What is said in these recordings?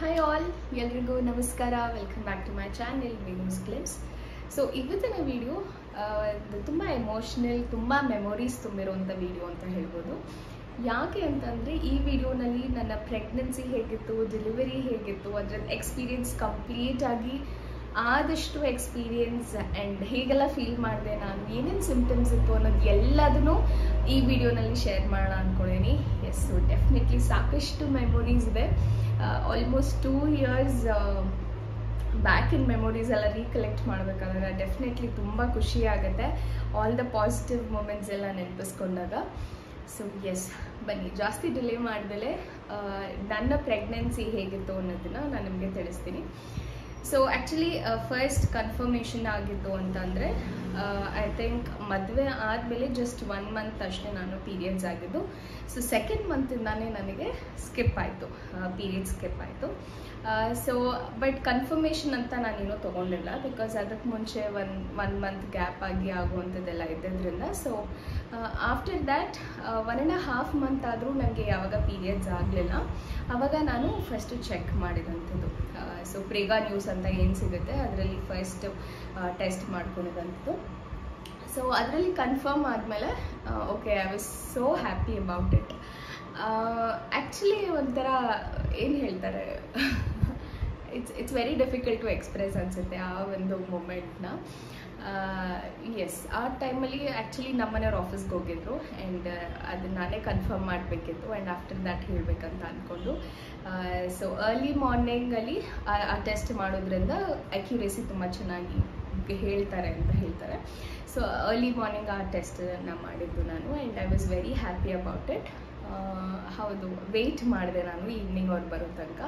Hi all ಎಲ್ರಿಗೂ ನಮಸ್ಕಾರ. Welcome back to my channel Vinu's clips so ಇವತ್ತಿನ video ತುಂಬ ಎಮೋಷ್ನಲ್ ತುಂಬ ಮೆಮೊರೀಸ್ ತುಂಬಿರುವಂಥ ವಿಡಿಯೋ ಅಂತ ಹೇಳ್ಬೋದು. ಯಾಕೆ ಅಂತಂದರೆ, ಈ ವಿಡಿಯೋನಲ್ಲಿ ನನ್ನ ಪ್ರೆಗ್ನೆನ್ಸಿ ಹೇಗಿತ್ತು ಡೆಲಿವರಿ ಹೇಗಿತ್ತು ಅದರ ಎಕ್ಸ್ಪೀರಿಯೆನ್ಸ್ ಕಂಪ್ಲೀಟ್ ಆಗಿ ಆದಷ್ಟು ಎಕ್ಸ್ಪೀರಿಯನ್ಸ್ ಆ್ಯಂಡ್ ಹೇಗೆಲ್ಲ ಫೀಲ್ ಮಾಡಿದೆ ನಾನು, ಏನೇನು ಸಿಂಪ್ಟಮ್ಸ್ ಇತ್ತು ಅನ್ನೋದು ಎಲ್ಲದನ್ನೂ ಈ ವಿಡಿಯೋನಲ್ಲಿ ಶೇರ್ ಮಾಡೋಣ ಅಂದ್ಕೊಂಡಿದ್ದೀನಿ ಎಸ್ ಡೆಫಿನೆಟ್ಲಿ ಸಾಕಷ್ಟು ಮೆಮೊರೀಸ್ ಇದೆ. Almost two years back in memories ಎಲ್ಲ ರೀಕಲೆಕ್ಟ್ ಮಾಡಬೇಕಾದ್ರೆ ಡೆಫಿನೆಟ್ಲಿ ತುಂಬ ಖುಷಿ ಆಗುತ್ತೆ. ಆಲ್ ದ ಪಾಸಿಟಿವ್ ಮೂಮೆಂಟ್ಸ್ ಎಲ್ಲ ನೆನಪಿಸ್ಕೊಂಡಾಗ. ಸೊ ಎಸ್ ಬನ್ನಿ, ಜಾಸ್ತಿ ಡಿಲೇ ಮಾಡಿದಲೆ ನನ್ನ ಪ್ರೆಗ್ನೆನ್ಸಿ ಹೇಗಿತ್ತು ಅನ್ನೋದನ್ನು ನಾನು ನಿಮಗೆ ತಿಳಿಸ್ತೀನಿ. ಸೊ ಆ್ಯಕ್ಚುಲಿ ಫಸ್ಟ್ ಕನ್ಫರ್ಮೇಷನ್ ಆಗಿದ್ದು ಅಂತಂದರೆ ಐ ಥಿಂಕ್ ಮದುವೆ ಆದಮೇಲೆ ಜಸ್ಟ್ ಒನ್ ಮಂತ್ ಅಷ್ಟೇ ನಾನು ಪೀರಿಯಡ್ಸ್ ಆಗಿದ್ದು. ಸೊ ಸೆಕೆಂಡ್ ಮಂತಿಂದಾನೇ ನನಗೆ ಸ್ಕಿಪ್ ಆಯಿತು. ಪೀರಿಯಡ್ ಸ್ಕಿಪ್ ಆಯಿತು. ಸೊ ಬಟ್ ಕನ್ಫರ್ಮೇಷನ್ ಅಂತ ನಾನೇನೂ ತೊಗೊಂಡಿಲ್ಲ ಬಿಕಾಸ್ ಅದಕ್ಕೆ ಮುಂಚೆ ಒನ್ ಒನ್ ಮಂತ್ ಗ್ಯಾಪ್ ಆಗಿ ಆಗುವಂಥದ್ದೆಲ್ಲ ಇದ್ದಿದ್ದರಿಂದ so after that one and half month ಆದರೂ ನನಗೆ ಯಾವಾಗ ಪೀರಿಯಡ್ಸ್ ಆಗಲಿಲ್ಲ. ಆವಾಗ ನಾನು ಫಸ್ಟು ಚೆಕ್ ಮಾಡಿದಂಥದ್ದು. ಸೊ ಪ್ರೇಗಾ ನ್ಯೂಸ್ ಅಂತ ಏನು ಸಿಗುತ್ತೆ? ಅದರಲ್ಲಿ ಫಸ್ಟ್ ಟೆಸ್ಟ್ ಮಾಡ್ಕೊಳ್ಳೋದಂತು ಸೊ ಅದರಲ್ಲಿ ಕನ್ಫರ್ಮ್ ಆದಮೇಲೆ okay I was so happy about it actually ಒಂಥರ ಏನು ಹೇಳ್ತಾರೆ? It's it's very difficult to express ಅನಿಸುತ್ತೆ ಆ ಒಂದು ಮೂಮೆಂಟ್ನ ಎಸ್ ಆ ಟೈಮಲ್ಲಿ ಆ್ಯಕ್ಚುಲಿ ನಮ್ಮನೆಯವ್ರು ಆಫೀಸ್ಗೆ ಹೋಗಿದ್ರು ಆ್ಯಂಡ್ ಅದನ್ನ ನಾನೇ ಕನ್ಫರ್ಮ್ ಮಾಡಬೇಕಿತ್ತು ಆ್ಯಂಡ್ ಆಫ್ಟರ್ ದ್ಯಾಟ್ ಹೇಳಬೇಕಂತ ಅಂದ್ಕೊಂಡು ಸೊ ಅರ್ಲಿ ಮಾರ್ನಿಂಗಲ್ಲಿ ಆ ಟೆಸ್ಟ್ ಮಾಡೋದ್ರಿಂದ ಅಕ್ಯುರೇಸಿ ತುಂಬ ಚೆನ್ನಾಗಿ ಹೇಳ್ತಾರೆ ಅಂತ ಹೇಳ್ತಾರೆ. ಸೊ ಅರ್ಲಿ ಮಾರ್ನಿಂಗ್ ಆ ಟೆಸ್ಟನ್ನು ಮಾಡಿದ್ದು ನಾನು and I was very happy about it ಹೌದು ವೆಯ್ಟ್ ಮಾಡಿದೆ ನಾನು ಈವ್ನಿಂಗ್ ಅವ್ರು ಬರೋ ತನಕ.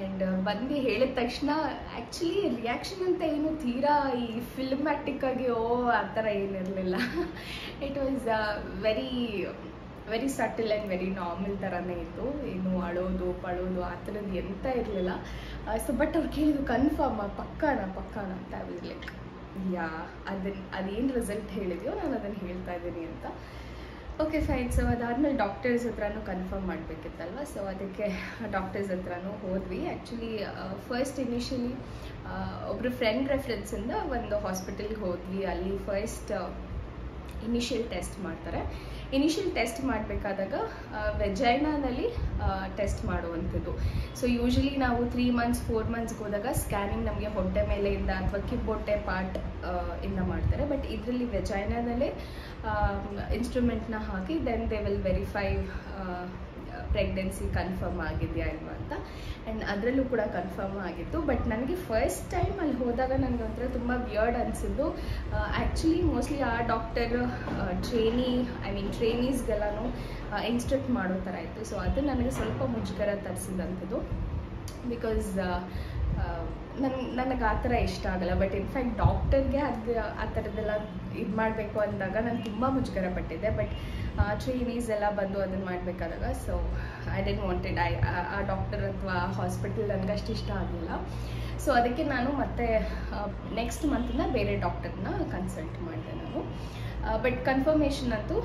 ಆ್ಯಂಡ್ ಬಂದು ಹೇಳಿದ ತಕ್ಷಣ ಆ್ಯಕ್ಚುಲಿ ರಿಯಾಕ್ಷನ್ ಅಂತ ಏನು ತೀರಾ ಈ ಫಿಲ್ಮ್ಯಾಟಿಕ್ ಆಗಿ, ಓ, ಆ ಥರ ಏನಿರಲಿಲ್ಲ. It was very very subtle and very normal ಥರನೇ ಇತ್ತು. ಏನು ಅಳೋದು, ಪಳೋದು, ಆ ಥರದ್ದು ಎಂತ ಇರಲಿಲ್ಲ. ಸೊ ಬಟ್ ಅವ್ರು ಕೇಳಿದ್ರು ಕನ್ಫರ್ಮ್ ಪಕ್ಕಾನ ಪಕ್ಕಾನ ಅಂತ. ಲೈಕ್ ಯಾ ಅದನ್ನು ಅದೇನು ರಿಸಲ್ಟ್ ಹೇಳಿದೆಯೋ, ನಾನು ಅದನ್ನು ಹೇಳ್ತಾ ಇದ್ದೀನಿ ಅಂತ. ಓಕೆ ಫೈನ್ ಸೊ ಅದಾದಮೇಲೆ ಡಾಕ್ಟರ್ಸ್ ಹತ್ರನೂ ಕನ್ಫರ್ಮ್ ಮಾಡಬೇಕಿತ್ತಲ್ವ? ಸೊ ಅದಕ್ಕೆ ಡಾಕ್ಟರ್ಸ್ ಹತ್ರನೂ ಹೋದ್ವಿ. ಆ್ಯಕ್ಚುಲಿ ಫಸ್ಟ್ ಇನಿಷಿಯಲಿ ಒಬ್ಬರು ಫ್ರೆಂಡ್ ರೆಫರೆನ್ಸಿಂದ ಒಂದು ಹಾಸ್ಪಿಟಲ್ಗೆ ಹೋದ್ವಿ. ಅಲ್ಲಿ ಫಸ್ಟ್ ಇನಿಷಿಯಲ್ ಟೆಸ್ಟ್ ಮಾಡ್ತಾರೆ. ಇನಿಷಿಯಲ್ ಟೆಸ್ಟ್ ಮಾಡಬೇಕಾದಾಗ ವೆಜೈನಾನಲ್ಲಿ ಟೆಸ್ಟ್ ಮಾಡುವಂಥದ್ದು. ಸೊ ಯೂಶಲಿ ನಾವು ತ್ರೀ ಮಂತ್ಸ್ ಫೋರ್ ಮಂತ್ಸ್ಗೆ ಹೋದಾಗ ಸ್ಕ್ಯಾನಿಂಗ್ ನಮಗೆ ಹೊಟ್ಟೆ ಮೇಲೆಯಿಂದ ಅಥವಾ ಕಿಬ್ಬೊಟ್ಟೆ ಪಾರ್ಟ್ ಇಂದ ಮಾಡ್ತಾರೆ. ಬಟ್ ಇದರಲ್ಲಿ ವೆಜೈನಾದಲ್ಲೇ ಇನ್ಸ್ಟ್ರೂಮೆಂಟ್ನ ಹಾಕಿ then they will verify pregnancy confirm ಆಗಿದೆಯಾ ಇಲ್ವಾ ಅಂತ. ಆ್ಯಂಡ್ ಅದರಲ್ಲೂ ಕೂಡ ಕನ್ಫರ್ಮ್ ಆಗಿತ್ತು. ಬಟ್ ನನಗೆ ಫಸ್ಟ್ ಟೈಮ್ ಅಲ್ಲಿ ಹೋದಾಗ ನನಗೆ ಒಂಥರ ತುಂಬ ವಿಯರ್ಡ್ ಅನಿಸಿದ್ದು. ಆ್ಯಕ್ಚುಲಿ ಮೋಸ್ಟ್ಲಿ ಆ ಡಾಕ್ಟರ್ ಟ್ರೇನಿ ಐ ಮೀನ್ ಟ್ರೇನೀಸ್ಗೆಲ್ಲನೂ ಇನ್ಸ್ಟ್ರಕ್ಟ್ ಮಾಡೋ ಥರ ಇತ್ತು. ಸೊ ಅದು ನನಗೆ ಸ್ವಲ್ಪ ಮುಜುಗರ ತರಿಸಿದಂಥದ್ದು. ಬಿಕಾಸ್ ನನ್, ನನಗೆ ಆ ಥರ ಇಷ್ಟ ಆಗಲ್ಲ. ಬಟ್ ಇನ್ಫ್ಯಾಕ್ಟ್ ಡಾಕ್ಟರ್ಗೆ ಅದು ಆ ಥರದ್ದೆಲ್ಲ ಇದು ಮಾಡಬೇಕು ಅಂದಾಗ ನಾನು ತುಂಬ ಮುಜುಗರ ಪಟ್ಟಿದ್ದೆ ಬಟ್ ಟ್ರೈನೀಸ್ ಎಲ್ಲ ಬಂದು ಅದನ್ನು ಮಾಡಬೇಕಾದಾಗ. So I didn't wanted I ಆ ಡಾಕ್ಟರ್ ಅಥವಾ ಹಾಸ್ಪಿಟಲ್ ನನಗಷ್ಟು ಇಷ್ಟ ಆಗಲಿಲ್ಲ. ಸೊ ಅದಕ್ಕೆ ನಾನು ಮತ್ತೆ ನೆಕ್ಸ್ಟ್ ಮಂತಿಂದ ಬೇರೆ ಡಾಕ್ಟರ್ನ ಕನ್ಸಲ್ಟ್ ಮಾಡಿದೆ ನಾನು. ಬಟ್ ಕನ್ಫರ್ಮೇಷನ್ ಅಂತೂ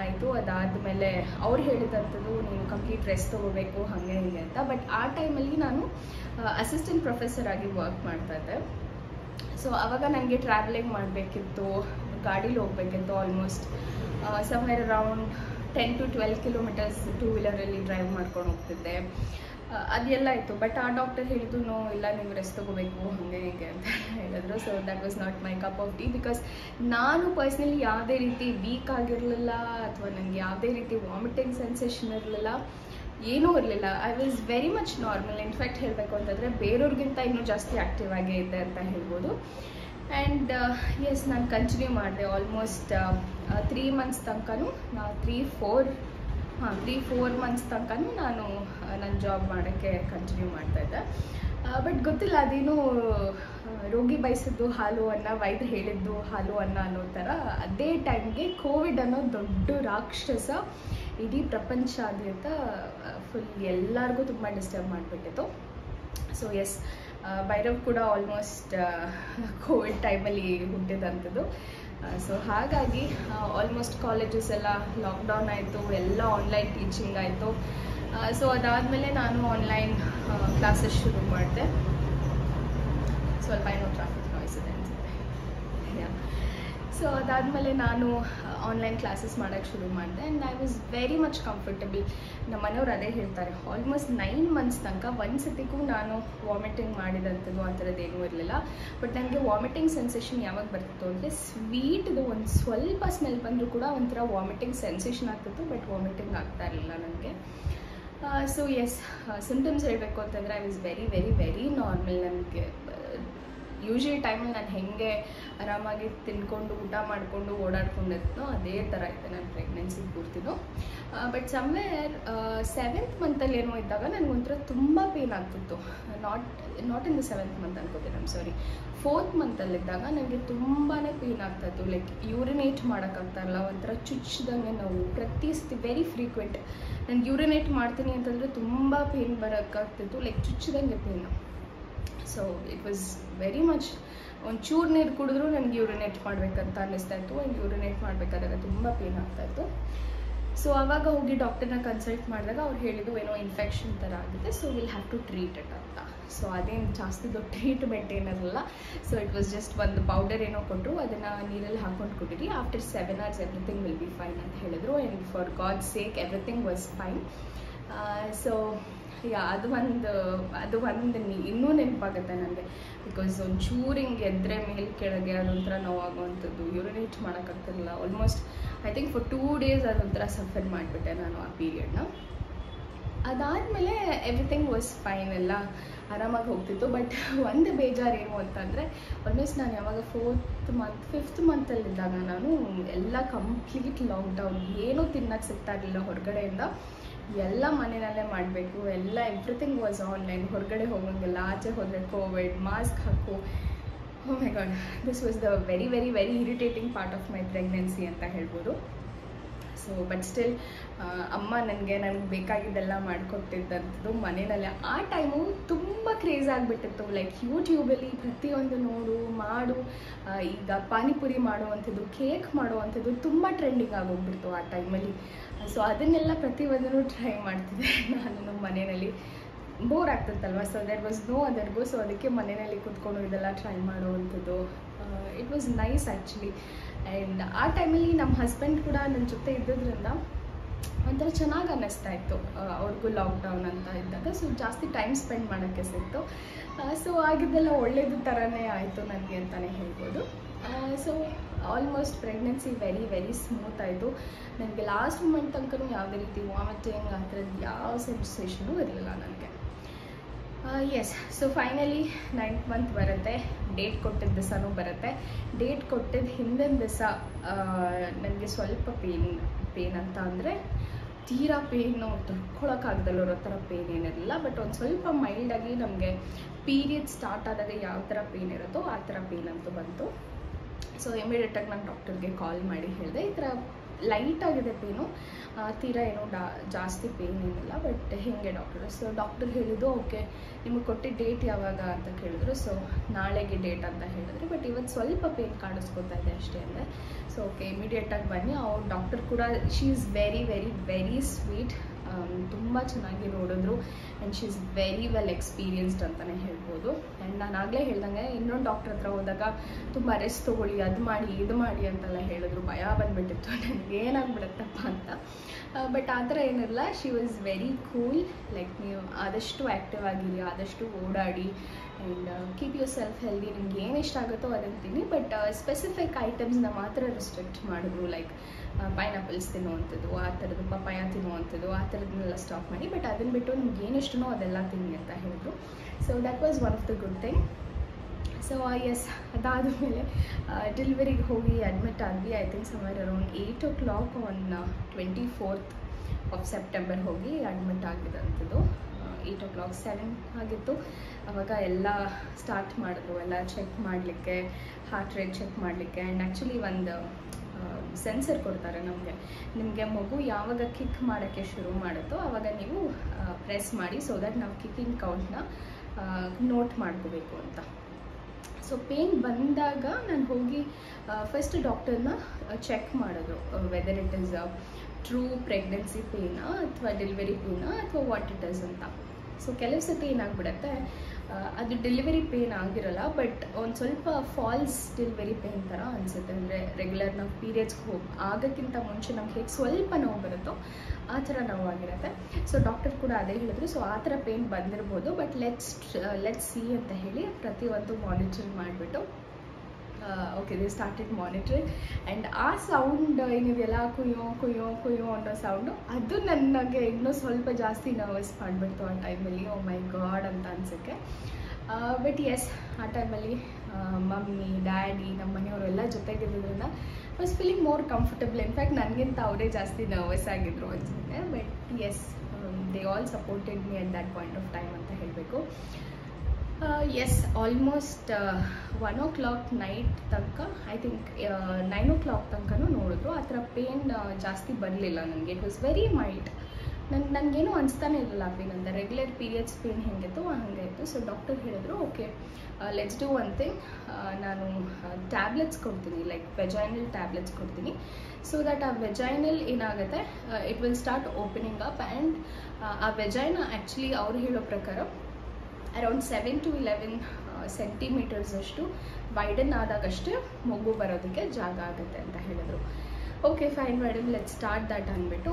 ಆಯಿತು. ಅದಾದಮೇಲೆ ಅವ್ರು ಹೇಳಿದಂಥದ್ದು, ನೀವು ಕಂಪ್ಲೀಟ್ ರೆಸ್ಟ್ ತೊಗೋಬೇಕು, ಹಾಗೆ, ಹೀಗೆ ಅಂತ. ಬಟ್ ಆ ಟೈಮಲ್ಲಿ ನಾನು ಅಸಿಸ್ಟೆಂಟ್ ಪ್ರೊಫೆಸರ್ ಆಗಿ ವರ್ಕ್ ಮಾಡ್ತಾ ಇದ್ದೆ. ಸೊ ಆವಾಗ ನನಗೆ ಟ್ರಾವೆಲಿಂಗ್ ಮಾಡಬೇಕಿತ್ತು. ಗಾಡೀಲಿ ಹೋಗ್ಬೇಕಿತ್ತು almost somewhere around ten to twelve kilometres two ವೀಲರಲ್ಲಿ drive ಮಾಡ್ಕೊಂಡು ಹೋಗ್ತಿದ್ದೆ. ಅದೆಲ್ಲ ಇತ್ತು ಬಟ್ ಆ ಡಾಕ್ಟರ್ ಹೇಳಿದ್ದು ನೋ ಇಲ್ಲ ನೀವು ರೆಸ್ಟ್ ತೊಗೋಬೇಕು, ಹಾಗೆ ಹೀಗೆ ಅಂತ ಹೇಳಿದ್ರು. So that was not my cup of tea because ನಾನು ಪರ್ಸ್ನಲಿ ಯಾವುದೇ ರೀತಿ ವೀಕ್ ಆಗಿರಲಿಲ್ಲ ಅಥವಾ ನನಗೆ ಯಾವುದೇ ರೀತಿ ವಾಮಿಟಿಂಗ್ ಸೆನ್ಸೇಷನ್ ಇರಲಿಲ್ಲ, ಏನೂ ಇರಲಿಲ್ಲ. I was very much normal in fact ಹೇಳಬೇಕು ಅಂತಂದರೆ ಬೇರೆಯವ್ರಿಗಿಂತ ಇನ್ನೂ ಜಾಸ್ತಿ ಆ್ಯಕ್ಟಿವ್ ಆಗೇ ಇದೆ ಅಂತ ಹೇಳ್ಬೋದು. ಆ್ಯಂಡ್ ಎಸ್ ನಾನು ಕಂಟಿನ್ಯೂ ಮಾಡಿದೆ ಆಲ್ಮೋಸ್ಟ್ ತ್ರೀ ಮಂತ್ಸ್ ತನಕನೂ, ನಾ ತ್ರೀ ಫೋರ್ ಹಾಂ ತ್ರೀ ಫೋರ್ ಮಂತ್ಸ್ ತನಕನೂ ನಾನು ನನ್ನ ಜಾಬ್ ಮಾಡೋಕ್ಕೆ ಕಂಟಿನ್ಯೂ ಮಾಡ್ತಾಯಿದ್ದೆ ಬಟ್ ಗೊತ್ತಿಲ್ಲ, ಅದೇನು ರೋಗಿ ಬಯಸಿದ್ದು ಹಾಲು ಅನ್ನ ವೈದ್ಯರು ಹೇಳಿದ್ದು ಹಾಲು ಅನ್ನ ಅನ್ನೋ ಥರ, ಅದೇ ಟೈಮ್ಗೆ ಕೋವಿಡ್ ಅನ್ನೋ ದೊಡ್ಡ ರಾಕ್ಷಸ ಇಡೀ ಪ್ರಪಂಚಾದ್ಯಂತ ಫುಲ್ ಎಲ್ಲರಿಗೂ ತುಂಬ ಡಿಸ್ಟರ್ಬ್ ಮಾಡಿಬಿಟ್ಟಿತ್ತು. ಸೊ ಎಸ್ ಭೈರವ್ ಕೂಡ ಆಲ್ಮೋಸ್ಟ್ ಕೋವಿಡ್ ಟೈಮಲ್ಲಿ ಹುಟ್ಟಿದಂಥದ್ದು. ಸೊ ಹಾಗಾಗಿ ಆಲ್ಮೋಸ್ಟ್ ಕಾಲೇಜಸ್ ಎಲ್ಲ ಲಾಕ್ಡೌನ್ ಆಯಿತು, ಎಲ್ಲ ಆನ್ಲೈನ್ ಟೀಚಿಂಗ್ ಆಯಿತು. ಸೊ ಅದಾದಮೇಲೆ ನಾನು ಆನ್ಲೈನ್ ಕ್ಲಾಸಸ್ ಶುರು ಮಾಡಿದೆ. ಸ್ವಲ್ಪ ಏನೋ ಟ್ರಾಫಿಕ್ ನಾಯ್ಸ್ ಇದೆ ಅನಿಸುತ್ತೆ ಸೊ ಅದಾದಮೇಲೆ ನಾನು ಆನ್ಲೈನ್ ಕ್ಲಾಸಸ್ ಮಾಡೋಕ್ಕೆ ಶುರು ಮಾಡಿದೆ and I was very much comfortable ನಮ್ಮ ಮನೆಯವ್ರು ಅದೇ ಹೇಳ್ತಾರೆ ಆಲ್ಮೋಸ್ಟ್ ನೈನ್ ಮಂತ್ಸ್ ತನಕ ಒಂದು ಸತಿಗೂ ನಾನು ವಾಮಿಟಿಂಗ್ ಮಾಡಿದಂಥದ್ದು ಆ ಥರದ್ದು ಏನೂ ಇರಲಿಲ್ಲ. ಬಟ್ ನನಗೆ ವಾಮಿಟಿಂಗ್ ಸೆನ್ಸೇಷನ್ ಯಾವಾಗ ಬರ್ತಿತ್ತು ಅಂದರೆ ಸ್ವೀಟ್ದು ಒಂದು ಸ್ವಲ್ಪ ಸ್ಮೆಲ್ ಬಂದರೂ ಕೂಡ ಒಂಥರ ವಾಮಿಟಿಂಗ್ ಸೆನ್ಸೇಷನ್ ಆಗ್ತಿತ್ತು ಬಟ್ ವಾಮಿಟಿಂಗ್ ಆಗ್ತಾ ಇರಲಿಲ್ಲ ನನಗೆ. ಸೊ ಎಸ್ ಸಿಂಟಮ್ಸ್ ಹೇಳಬೇಕು ಅಂತಂದರೆ I was very very very normal ನನಗೆ. ಯೂಶ್ವಲಿ ಟೈಮಲ್ಲಿ ನಾನು ಹೆಂಗೆ ಆರಾಮಾಗಿ ತಿನ್ಕೊಂಡು ಊಟ ಮಾಡಿಕೊಂಡು ಓಡಾಡ್ಕೊಂಡಿದ್ನೋ ಅದೇ ಥರ ಇತ್ತು ನನ್ನ ಪ್ರೆಗ್ನೆನ್ಸಿ ಪೂರ್ತಿನೂ. ಬಟ್ ಸಮ್ವೇರ್ ಸೆವೆಂತ್ ಮಂತಲ್ಲಿ ಏನೋ ಇದ್ದಾಗ ನನಗೊಂಥರ ತುಂಬ ಪೇನ್ ಆಗ್ತಿತ್ತು. Not not in the seventh month ಅನ್ಕೋತೀನಿ ನಮ್ಮ ಸಾರಿ ಫೋರ್ತ್ ಮಂತಲ್ಲಿದ್ದಾಗ ನನಗೆ ತುಂಬಾ ಪೇನ್ ಆಗ್ತಾಯಿತ್ತು ಲೈಕ್ ಯೂರಿನೇಟ್ ಮಾಡೋಕ್ಕಾಗ್ತಾ ಇಲ್ಲ ಒಂಥರ ಚುಚ್ಚಿದಂಗೆ ನಾವು. ಪ್ರತಿ ಸತಿ ವೆರಿ ಫ್ರೀಕ್ವೆಂಟ್ ನನಗೆ ಯೂರಿನೇಟ್ ಮಾಡ್ತೀನಿ ಅಂತಂದರೆ ತುಂಬ ಪೇನ್ ಬರೋಕ್ಕಾಗ್ತಿತ್ತು. Like ಚುಚ್ಚಿದಂಗೆ pain so it was very much ಒಂದು ಚೂರು ನೀರು ಕುಡಿದ್ರೂ ನನಗೆ ಯೂರಿನೇಟ್ ಮಾಡಬೇಕಂತ ಅನ್ನಿಸ್ತಾ ಇತ್ತು. ಆ್ಯಂಡ್ ಯೂರಿನೇಟ್ ಮಾಡಬೇಕಾದಾಗ ತುಂಬ ಪೇನ್ ಆಗ್ತಾಯಿತ್ತು ಸೊ ಆವಾಗ ಹೋಗಿ ಡಾಕ್ಟರ್ನ ಕನ್ಸಲ್ಟ್ ಮಾಡಿದಾಗ ಅವ್ರು ಹೇಳಿದ್ದು ಏನೋ ಇನ್ಫೆಕ್ಷನ್ ಥರ ಆಗಿದೆ so will have to treat it ಅಂತ. ಸೊ ಅದೇನು ಜಾಸ್ತಿ ದೊಡ್ಡ ಟ್ರೀಟ್ಮೆಂಟ್ ಏನಿರಲ್ಲ ಸೊ ಇಟ್ ವಾಸ್ ಜಸ್ಟ್ ಒಂದು ಪೌಡರ್ ಏನೋ ಕೊಟ್ಟರು ಅದನ್ನು ನೀರಲ್ಲಿ ಹಾಕೊಂಡು ಕೊಟ್ಟಿರಿ after seven hours everything will be fine ಅಂತ ಹೇಳಿದ್ರು. And for god sake everything was fine so yeah, ಅದು ಒಂದು ಅದು ಒಂದು ಇನ್ನೂ ನೆನಪಾಗುತ್ತೆ ನನಗೆ ಬಿಕಾಸ್ ಒಂಚೂರು ಹಿಂಗೆ ಎದ್ರೆ ಮೇಲೆ ಕೆಳಗೆ ಅದೊಂಥರ ನೋವಾಗುವಂಥದ್ದು urinate ಮಾಡೋಕ್ಕಾಗ್ತಿರಲಿಲ್ಲ. Almost I think for two days ಅದೊಂಥರ ಸಫರ್ ಮಾಡಿಬಿಟ್ಟೆ ನಾನು ಆ ಪೀರಿಯಡ್ನ ಅದಾದಮೇಲೆ ಎವ್ರಿಥಿಂಗ್ ವಾಸ್ ಫೈನ್ ಎಲ್ಲ ಆರಾಮಾಗಿ ಹೋಗ್ತಿತ್ತು. ಬಟ್ ಒಂದು ಬೇಜಾರು ಏನು ಅಂತಂದರೆ ಆಲ್ಮೋಸ್ಟ್ ನಾನು ಯಾವಾಗ ಫೋರ್ತ್ ಮಂತ್ ಫಿಫ್ತ್ ಮಂತಲ್ಲಿದ್ದಾಗ ನಾನು ಎಲ್ಲ ಕಂಪ್ಲೀಟ್ ಲಾಕ್ಡೌನ್ ಏನೂ ತಿನ್ನಕ್ಕೆ ಸಿಗ್ತಾ ಇರಲಿಲ್ಲ ಹೊರಗಡೆಯಿಂದ. ಎಲ್ಲ ಮನೆಯಲ್ಲೇ ಮಾಡಬೇಕು, ಎಲ್ಲ ಎವ್ರಿಥಿಂಗ್ ವಾಸ್ ಆನ್ಲೈನ್ ಹೊರಗಡೆ ಹೋಗೋಂಗಿಲ್ಲ, ಆಚೆ ಹೋದರೆ ಕೋವಿಡ್ ಮಾಸ್ಕ್ ಹಾಕು. ಓ my god this was the very very very irritating part of my pregnancy ಅಂತ ಹೇಳ್ಬೋದು. ಸೊ ಬಟ್ ಸ್ಟಿಲ್ ಅಮ್ಮ ನನಗೆ ನನಗೆ ಬೇಕಾಗಿದ್ದೆಲ್ಲ ಮಾಡ್ಕೊಟ್ಟಿದ್ದಂಥದ್ದು ಮನೆಯಲ್ಲೇ. ಆ ಟೈಮು ತುಂಬ ಕ್ರೇಜ್ ಆಗಿಬಿಟ್ಟಿತ್ತು. ಲೈಕ್ ಯೂಟ್ಯೂಬಲ್ಲಿ ಪ್ರತಿಯೊಂದು ನೋಡು, ಮಾಡು ಈಗ ಪಾನಿಪುರಿ ಮಾಡುವಂಥದ್ದು ಕೇಕ್ ಮಾಡುವಂಥದ್ದು ತುಂಬ ಟ್ರೆಂಡಿಂಗ್ ಆಗೋಗ್ಬಿಡ್ತು ಆ ಟೈಮಲ್ಲಿ ಸೊ ಅದನ್ನೆಲ್ಲ ಪ್ರತಿಯೊಂದನ್ನು ಟ್ರೈ ಮಾಡ್ತಿದ್ದೆ ನಾನು ನಮ್ಮ ಮನೆಯಲ್ಲಿ. ಬೋರ್ ಆಗ್ತಿತ್ತಲ್ವ? ಸೊ ದೆಟ್ ವಾಸ್ ನೋ ಅದರ್ಗು ಸೊ ಅದಕ್ಕೆ ಮನೆಯಲ್ಲಿ ಕೂತ್ಕೊಂಡು ಇದೆಲ್ಲ ಟ್ರೈ ಮಾಡುವಂಥದ್ದು. It was nice actually and ಆ ಟೈಮಲ್ಲಿ ನಮ್ಮ ಹಸ್ಬೆಂಡ್ ಕೂಡ ನನ್ನ ಜೊತೆ ಇದ್ದಿದ್ದರಿಂದ ಒಂಥರ ಚೆನ್ನಾಗಿ ಅನ್ನಿಸ್ತಾ ಇತ್ತು. ಅವ್ರಿಗೂ ಲಾಕ್ಡೌನ್ ಅಂತ ಇದ್ದಾಗ. ಸೊ ಜಾಸ್ತಿ ಟೈಮ್ ಸ್ಪೆಂಡ್ ಮಾಡೋಕ್ಕೆ ಸಿಕ್ತು. ಸೊ ಆಗಿದ್ದೆಲ್ಲ ಒಳ್ಳೆಯದು ಥರನೇ ಆಯಿತು ನನಗೆ ಅಂತಲೇ ಹೇಳ್ಬೋದು. So almost pregnancy very very smooth ಆಯಿತು. ನನಗೆ ಲಾಸ್ಟ್ ಮೂಮೆಂಟ್ ತನಕ ಯಾವುದೇ ರೀತಿ ವಾಮಿಟಿಂಗ್ ಆ ಥರದ್ದು ಯಾವ ಸೆನ್ಸೇಷನು ಇರಲಿಲ್ಲ ನನಗೆ. Yes so finally ninth month ಬರುತ್ತೆ ಡೇಟ್ ಕೊಟ್ಟಿದ್ದ ದಿವಸನೂ ಬರುತ್ತೆ. ಡೇಟ್ ಕೊಟ್ಟಿದ್ದ ಹಿಂದಿನ ದಿವಸ ನನಗೆ ಸ್ವಲ್ಪ ಪೇನ್ ಪೇನ್ ಅಂತ ಅಂದರೆ ತೀರಾ ಪೇನು ತಡ್ಕೊಳಕ್ಕಾಗ್ದಲ್ಲ ಇರೋ ಥರ ಪೇನ್ ಏನಿರಲಿಲ್ಲ ಬಟ್ ಒಂದು ಸ್ವಲ್ಪ ಮೈಲ್ಡಾಗಿ ನಮಗೆ ಪೀರಿಯಡ್ ಸ್ಟಾರ್ಟ್ ಆದಾಗ ಯಾವ ಥರ ಪೇನ್ ಇರುತ್ತೋ ಆ ಥರ ಪೇನ್ ಅಂತೂ ಬಂತು. ಸೊ ಇಮಿಡಿಯೇಟಾಗಿ ನಾನು ಡಾಕ್ಟರ್ಗೆ ಕಾಲ್ ಮಾಡಿ ಹೇಳಿದೆ. ಈ ಥರ ಲೈಟಾಗಿದೆ ಪೇನು ತೀರಾ ಏನೋ ಡಾ, ಜಾಸ್ತಿ ಪೇನ್ ಏನಿಲ್ಲ ಬಟ್ ಹೇಗೆ ಡಾಕ್ಟರ್ ಸೊ ಡಾಕ್ಟರ್ ಹೇಳಿದ್ದು ಓಕೆ ನಿಮಗೆ ಕೊಟ್ಟಿದ್ದ ಡೇಟ್ ಯಾವಾಗ ಅಂತ ಕೇಳಿದ್ರು. ಸೊ ನಾಳೆಗೆ ಡೇಟ್ ಅಂತ ಹೇಳಿದ್ರು. ಬಟ್ ಇವತ್ತು ಸ್ವಲ್ಪ ಪೇನ್ ಕಾಣಿಸ್ಕೊತಾ ಇದೆ ಅಷ್ಟೇ ಅಂದರೆ ಸೊ ಓಕೆ ಇಮಿಡಿಯೇಟಾಗಿ ಬನ್ನಿ. ಅವ್ರು ಡಾಕ್ಟರ್ ಕೂಡ she is very very very sweet ತುಂಬ ಚೆನ್ನಾಗಿ ನೋಡಿದ್ರು. And she is very well experienced ಅಂತಲೇ ಹೇಳ್ಬೋದು. ಆ್ಯಂಡ್ ನಾನು ಆಗಲೇ ಹೇಳ್ದಂಗೆ ಇನ್ನೊಂದು ಡಾಕ್ಟರ್ ಹತ್ರ ಹೋದಾಗ ತುಂಬ ರೆಸ್ಟ್ ತೊಗೊಳ್ಳಿ, ಅದು ಮಾಡಿ, ಇದು ಮಾಡಿ ಅಂತೆಲ್ಲ ಹೇಳಿದ್ರು. ಭಯ ಬಂದುಬಿಟ್ಟಿತ್ತು. ನನಗೆ ಏನಾಗ್ಬಿಡುತ್ತಪ್ಪ ಅಂತ. ಬಟ್ ಆ ಥರ ಏನಿರಲ್ಲ she was very cool like ನೀವು ಆದಷ್ಟು ಆ್ಯಕ್ಟಿವ್ ಆಗಿರಿ, ಆದಷ್ಟು ಓಡಾಡಿ and keep yourself healthy ನಿಮ್ಗೆ ಏನು ಇಷ್ಟ ಆಗುತ್ತೋ ಅದನ್ನು ತಿನ್ನಿ. ಬಟ್ ಸ್ಪೆಸಿಫಿಕ್ ಐಟಮ್ಸ್ನ ಮಾತ್ರ ರಿಸ್ಟ್ರಿಕ್ಟ್ ಮಾಡಿದ್ರು. ಲೈಕ್ ಪೈನಾಪಲ್ಸ್ ತಿನ್ನುವಂಥದ್ದು, ಆ ಥರದ್ದು ಪಪಾಯ ತಿನ್ನುವಂಥದ್ದು, ಆ ಥರದನ್ನೆಲ್ಲ ಸ್ಟಾಪ್ ಮಾಡಿ. ಬಟ್ ಅದನ್ನು ಬಿಟ್ಟು ನಿಮ್ಗೆ ಏನು ಇಷ್ಟನೋ ಅದೆಲ್ಲ ತಿನ್ನಿ ಅಂತ ಹೇಳಿದ್ರು. So that was one of the good thing so yes ಅದಾದಮೇಲೆ ಡೆಲಿವರಿಗೆ ಹೋಗಿ ಅಡ್ಮಿಟ್ ಆಗಿ I think somewhere around eight o'clock on twenty fourth of September ಹೋಗಿ ಅಡ್ಮಿಟ್ ಆಗಿದಂಥದ್ದು. ಏಯ್ಟ್ ಓ ಕ್ಲಾಕ್ ಸೆವೆನ್ ಆಗಿತ್ತು. ಅವಾಗ ಎಲ್ಲ ಸ್ಟಾರ್ಟ್ ಮಾಡಿದ್ರು ಎಲ್ಲ ಚೆಕ್ ಮಾಡಲಿಕ್ಕೆ ಹಾರ್ಟ್ ರೇಟ್ ಚೆಕ್ ಮಾಡಲಿಕ್ಕೆ. ಆ್ಯಂಡ್ ಆ್ಯಕ್ಚುಲಿ ಒಂದು ಸೆನ್ಸರ್ ಕೊಡ್ತಾರೆ ನಮಗೆ. ನಿಮಗೆ ಮಗು ಯಾವಾಗ ಕಿಕ್ ಮಾಡೋಕ್ಕೆ ಶುರು ಮಾಡುತ್ತೋ ಆವಾಗ ನೀವು ಪ್ರೆಸ್ ಮಾಡಿ ಸೊ ದ್ಯಾಟ್ ನಾವು ಕಿಕ್ಕಿಂಗ್ ಕೌಂಟ್ನ ನೋಟ್ ಮಾಡ್ಕೋಬೇಕು ಅಂತ. ಸೊ ಪೇನ್ ಬಂದಾಗ ನಾನು ಹೋಗಿ ಫಸ್ಟ್ ಡಾಕ್ಟರ್ನ ಚೆಕ್ ಮಾಡೋದು whether it is true pregnancy ಪೇನಾ ಅಥವಾ ಡೆಲಿವರಿ ಪೇನಾ ಅಥವಾ ವಾಟ್ ಇಟ್ ಇಸ್ ಅಂತ. ಸೊ ಕೆಲವು ಸತಿ ಏನಾಗ್ಬಿಡತ್ತೆ ಅದು ಡೆಲಿವರಿ ಪೇನ್ ಆಗಿರಲ್ಲ ಬಟ್ ಒಂದು ಸ್ವಲ್ಪ ಫಾಲ್ಸ್ ಡೆಲಿವರಿ ಪೇನ್ ಥರ ಅನಿಸುತ್ತೆ. ಅಂದರೆ ರೆಗ್ಯುಲರ್ ನಾವು ಪೀರಿಯಡ್ಸ್ಗೆ ಹೋಗಿ ಆಗೋಕ್ಕಿಂತ ಮುಂಚೆ ನಮ್ಗೆ ಹೇಗೆ ಸ್ವಲ್ಪ ನೋವು ಬರುತ್ತೋ ಆ ಥರ ನೋವಾಗಿರುತ್ತೆ ಸೊ ಡಾಕ್ಟರ್ ಕೂಡ ಅದೇ ಹೇಳಿದ್ರು. ಸೊ ಆ ಥರ ಪೇನ್ ಬಂದಿರ್ಬೋದು ಬಟ್ ಲೆಟ್ಸ್ ಲೆಟ್ಸ್ ಸಿ ಅಂತ ಹೇಳಿ ಪ್ರತಿಯೊಂದು ಮಾನಿಟರ್ ಮಾಡಿಬಿಟ್ಟು okay they started monitoring and ಆ ಸೌಂಡ್ ಏನಿದೆಯಲ್ಲ ಕುಯ್ಯೋ ಕುಯ್ಯೋ ಕುಯ್ಯೋ ಅನ್ನೋ ಸೌಂಡು ಅದು ನನಗೆ ಇನ್ನೂ ಸ್ವಲ್ಪ ಜಾಸ್ತಿ ನರ್ವಸ್ ಮಾಡಿಬಿಡ್ತು ಆ ಟೈಮಲ್ಲಿ ಓ ಮೈ ಗಾಡ್ ಅಂತ ಅನ್ಸೋಕ್ಕೆ. ಬಟ್ ಎಸ್ ಆ ಟೈಮಲ್ಲಿ ಮಮ್ಮಿ ಡ್ಯಾಡಿ ನಮ್ಮ ಮನೆಯವರು ಎಲ್ಲ ಜೊತೆಗಿರೋದ್ರಿಂದ was feeling more comfortable in fact ನನಗಿಂತ ಅವರೇ ಜಾಸ್ತಿ ನರ್ವಸ್ ಆಗಿದ್ರು ಅನ್ಸುತ್ತೆ. But yes they all supported me at that point of time ಅಂತ ಹೇಳಬೇಕು. Yes almost one o'clock night ತನಕ I think nine o'clock ತನಕನೂ ನೋಡಿದ್ರು. ಆ ಥರ ಪೇನ್ ಜಾಸ್ತಿ ಬರಲಿಲ್ಲ ನನಗೆ. ಇಟ್ ವಾಸ್ ವೆರಿ ಮೈಲ್ಡ್ ನನ್ಗೆ ನನಗೇನು ಅನಿಸ್ತಾನೆ ಇರಲಿಲ್ಲ ಪೇನ್ ಅಂತ. ರೆಗ್ಯುಲರ್ ಪೀರಿಯಡ್ಸ್ ಪೇನ್ ಹೆಂಗಿತ್ತು, ಹಾಗೆ ಇತ್ತು. ಸೊ ಡಾಕ್ಟರ್ ಹೇಳಿದ್ರು okay let's do one thing ನಾನು ಟ್ಯಾಬ್ಲೆಟ್ಸ್ ಕೊಡ್ತೀನಿ ಲೈಕ್ ವೆಜೈನಲ್ ಟ್ಯಾಬ್ಲೆಟ್ಸ್ ಕೊಡ್ತೀನಿ. ಸೊ ದಟ್ ಆ ವೆಜೈನಲ್ ಏನಾಗುತ್ತೆ it will start opening up and ಆ ವೆಜೈನ ಆ್ಯಕ್ಚುಲಿ ಅವ್ರು ಹೇಳೋ ಪ್ರಕಾರ around seven to eleven centimetres ಅಷ್ಟು ವೈಡನ್ ಆದಾಗಷ್ಟೇ ಮಗು ಬರೋದಕ್ಕೆ ಜಾಗ ಆಗುತ್ತೆ ಅಂತ ಹೇಳಿದರು. Okay fine madam let start that ಅಂದ್ಬಿಟ್ಟು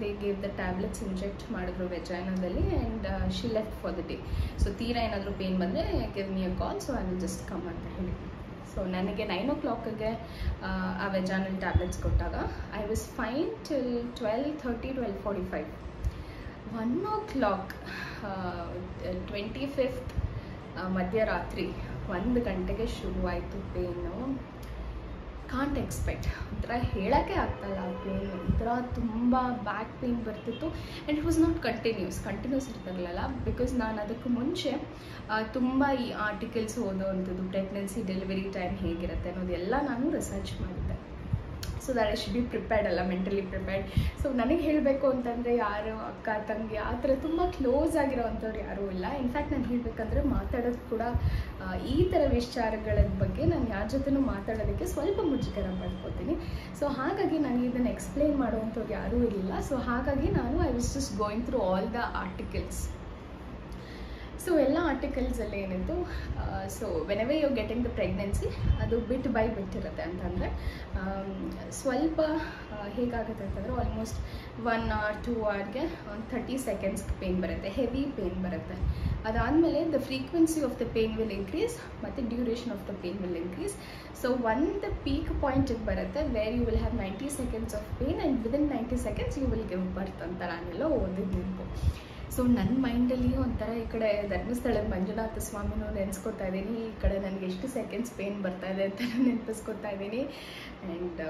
they gave the tablets inject ಮಾಡಿದ್ರು ವೆಜೈನದಲ್ಲಿ and she left for the day so ತೀರಾ ಏನಾದರೂ ಪೇನ್ ಬಂದರೆ give me a call so I will just come ಅಂತ ಹೇಳಿ. ಸೊ ನನಗೆ ನೈನ್ ಓ ಕ್ಲಾಕಿಗೆ ಆ ವೆಜಾನಲ್ ಟ್ಯಾಬ್ಲೆಟ್ಸ್ ಕೊಟ್ಟಾಗ I was fine till twelve thirty twelve forty five one o'clock twenty fifth ಮಧ್ಯರಾತ್ರಿ ಒಂದು ಗಂಟೆಗೆ ಶುರುವಾಯಿತು ಪೇನು ಕಾಂಟ್ ಎಕ್ಸ್ಪೆಕ್ಟ್ ಒಂಥರ ಹೇಳೋಕ್ಕೆ ಆಗ್ತಾಯಿಲ್ಲ ಪೇನ್ ಒಂಥರ ತುಂಬ ಬ್ಯಾಕ್ ಪೇನ್ ಬರ್ತಿತ್ತು. And it was not continuous continuous ಇರ್ತಿರಲಿಲ್ಲ. ಬಿಕಾಸ್ ನಾನು ಅದಕ್ಕೆ ಮುಂಚೆ ತುಂಬ ಈ ಆರ್ಟಿಕಲ್ಸ್ ಓದೋವಂಥದ್ದು ಪ್ರೆಗ್ನೆನ್ಸಿ ಡೆಲಿವರಿ ಟೈಮ್ ಹೇಗಿರುತ್ತೆ ಅನ್ನೋದೆಲ್ಲ ನಾನು ರಿಸರ್ಚ್ ಮಾಡಿದ್ದೆ. So that I should be prepared ಅಲ್ಲ ಮೆಂಟಲಿ ಪ್ರಿಪೇರ್ಡ್ ಸೊ ನನಗೆ ಹೇಳಬೇಕು ಅಂತಂದರೆ ಯಾರು ಅಕ್ಕ, ತಂಗಿ, ಆ ಥರ ತುಂಬ ಕ್ಲೋಸ್ ಆಗಿರೋವಂಥವ್ರು ಯಾರೂ ಇಲ್ಲ. ಇನ್ಫ್ಯಾಕ್ಟ್ ನಾನು ಹೇಳಬೇಕಂದ್ರೆ ಮಾತಾಡೋದು ಕೂಡ ಈ ಥರ ವಿಚಾರಗಳ ಬಗ್ಗೆ ನಾನು ಯಾರ ಜೊತೆನೂ ಮಾತಾಡೋದಕ್ಕೆ ಸ್ವಲ್ಪ ಮುಜುಗರ ಪಡ್ಕೋತೀನಿ ಸೊ ಹಾಗಾಗಿ ನನಗೆ ಇದನ್ನು ಎಕ್ಸ್ಪ್ಲೇನ್ ಮಾಡುವಂಥವ್ರು ಯಾರೂ ಇರಲಿಲ್ಲ ಸೊ ಹಾಗಾಗಿ ನಾನು I was just going through all the articles so ಎಲ್ಲ ಆರ್ಟಿಕಲ್ಸಲ್ಲಿ ಏನಿತ್ತು so whenever you getting the pregnancy ಅದು ಬಿಟ್ ಬೈ ಬಿಟ್ಟಿರುತ್ತೆ ಅಂತಂದರೆ ಸ್ವಲ್ಪ ಹೇಗಾಗುತ್ತೆ ಅಂತಂದರೆ ಆಲ್ಮೋಸ್ಟ್ ಒನ್ ಆರ್ ಟೂ ಅವರ್ಗೆ ಒಂದು ಥರ್ಟಿ ಸೆಕೆಂಡ್ಸ್ಗೆ ಪೇನ್ ಬರುತ್ತೆ ಹೆವಿ ಪೇನ್ ಬರುತ್ತೆ. ಅದಾದಮೇಲೆ the frequency of the pain will increase ಮತ್ತು duration of the pain will increase so ಒಂದು ಪೀಕ್ ಪಾಯಿಂಟಿಗೆ ಬರುತ್ತೆ where you will have ninety seconds of pain and within ninety seconds you will give birth ಅಂತ ನಾನೆಲ್ಲ ಓದಿದ್ದು. So ನನ್ನ ಮೈಂಡಲ್ಲಿ ಒಂಥರ ಈ ಕಡೆ ಧರ್ಮಸ್ಥಳದ ಮಂಜುನಾಥ ಸ್ವಾಮಿನೂ ನೆನೆಸ್ಕೊತಾ ಇದ್ದೀನಿ. ಈ ಕಡೆ ನನಗೆ ಎಷ್ಟು ಸೆಕೆಂಡ್ಸ್ ಪೇನ್ ಬರ್ತಾ ಇದೆ ಅಂತ ನೆನಪಿಸ್ಕೊತಾ ಇದ್ದೀನಿ. ಆ್ಯಂಡ್